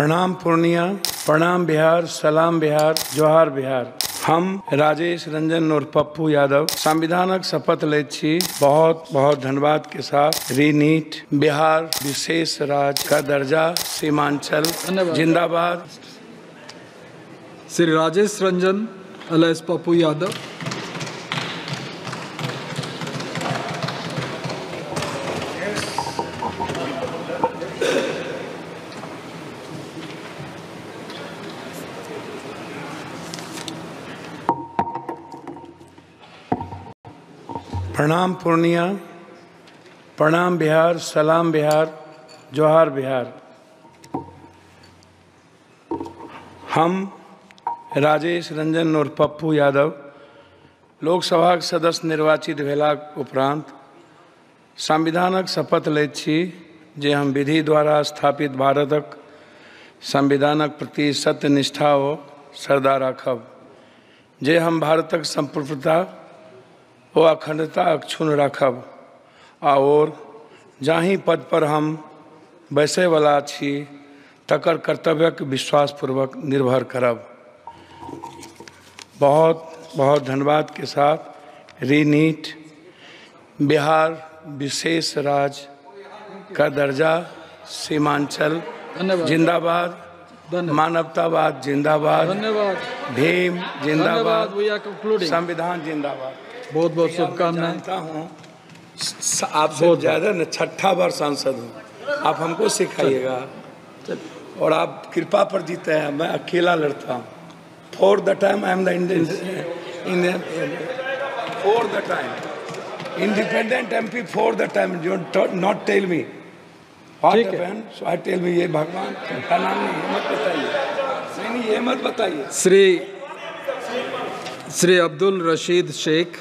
प्रणाम पूर्णिया प्रणाम बिहार सलाम बिहार जोहार बिहार। हम राजेश रंजन और पप्पू यादव संविधानक शपथ ले छी। बहुत बहुत धन्यवाद के साथ रीनीट बिहार विशेष राज्य का दर्जा सीमांचल जिंदाबाद। श्री राजेश रंजन एलएस पप्पू यादव। प्रणाम पूर्णिया, प्रणाम बिहार, सलाम बिहार, जोहार बिहार। हम राजेश रंजन और पप्पू यादव लोकसभा सदस्य निर्वाचित भेलाक उपरांत संविधानक शपथ लैत छी जे हम विधि द्वारा स्थापित भारतक संविधानक प्रति सत्यनिष्ठा ओ श्रद्धा राखब, जे हम भारतक संप्रभुता ओ अखंडता अक्षुण राखब। आओर जाहि पद पर हम बैसयवला छी तकर कर्तव्यक विश्वासपूर्वक निर्भर करब। बहुत बहुत धन्यवाद के साथ रीनीट बिहार विशेष राज्य का दर्जा सीमांचल जिंदाबाद। मानवतावाद जिंदाबाद धन्यवाद। भीम जिंदाबाद वी संविधान जिंदाबाद। बहुत बहुत शुभकामनाएँ। जानता हूँ आपसे ज़्यादा न छठा बार सांसद हूँ। आप हमको सिखाइएगा। और आप कृपा पर जीते हैं मैं अकेला लड़ता हूँ। For the time I am the Indian for the time independent MP for for the time जो not tell me so I tell me ये भगवान का नाम नहीं मत बताइए। नहीं नहीं ये मत बताइए। श्री श्री अब्दुल रशीद शेख।